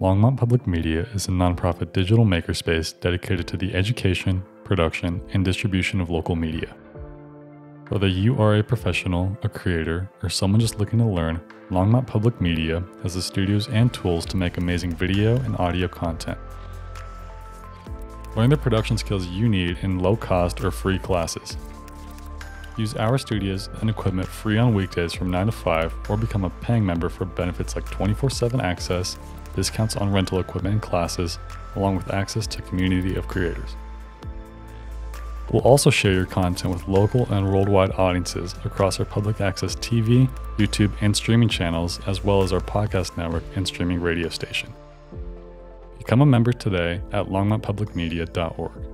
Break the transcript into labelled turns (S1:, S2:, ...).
S1: Longmont Public Media is a nonprofit digital makerspace dedicated to the education, production, and distribution of local media. Whether you are a professional, a creator, or someone just looking to learn, Longmont Public Media has the studios and tools to make amazing video and audio content. Learn the production skills you need in low cost or free classes. Use our studios and equipment free on weekdays from 9 to 5 or become a paying member for benefits like 24 7 access, discounts on rental equipment and classes, along with access to community of creators. We'll also share your content with local and worldwide audiences across our public access TV, YouTube, and streaming channels, as well as our podcast network and streaming radio station. Become a member today at longmontpublicmedia.org.